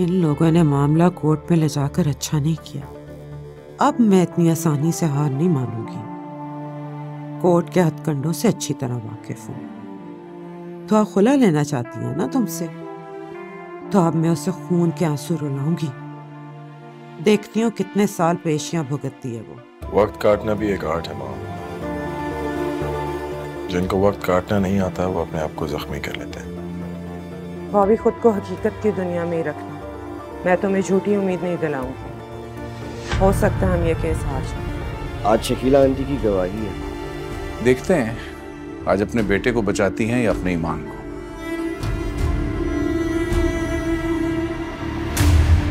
इन लोगों ने मामला कोर्ट में ले जाकर अच्छा नहीं किया। अब मैं इतनी आसानी से हार नहीं मानूँगी। कोर्ट के हथकंडों से अच्छी तरह वाकिफ हूँ। तो आप खुला लेना चाहती हैं ना तुमसे? तो अब मैं उसे खून के आँसू रुलाऊँगी। देखती हूँ कितने साल पेशियाँ भुगतती है वो। वक्त काटना भी एक आर्ट है माँ। जिनको वक्त काटना नहीं आता वो अपने आप को जख्मी कर लेते हैं। भाभी खुद को हकीकत की दुनिया में ही रखना। मैं तुम्हें झूठी उम्मीद नहीं दिलाऊँगी। हो सकता है हम ये केस आज जाए। आज शकीला आंटी की गवाही है। देखते हैं आज अपने बेटे को बचाती हैं या अपने ईमान को।